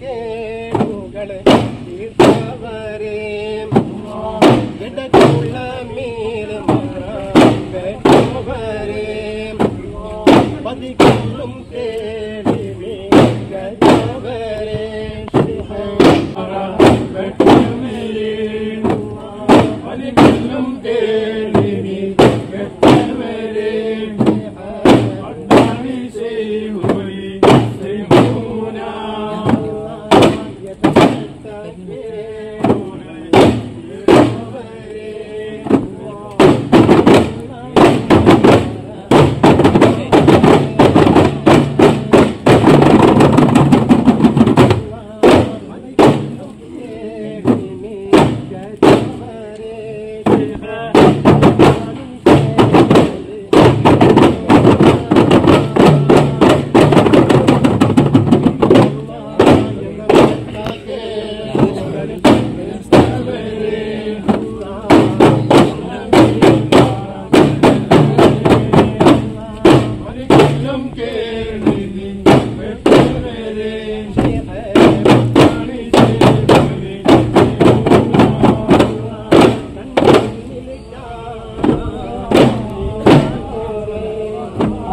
ಕೇಳುಗಳೇ ಇದ್ದವರೇ ಗಿಡ Yeah.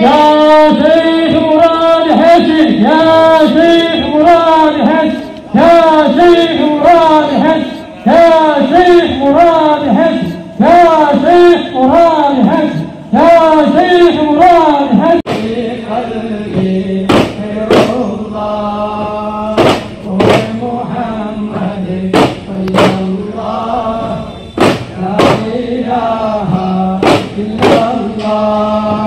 يا شيخ مراد حسن يا شيخ مراد حسن يا شيخ مراد حسن يا شيخ مراد حسن يا شيخ مراد حسن يا شيخ مراد حسن في قلبي خير الله ومحمد صلى الله لا إله إلا الله.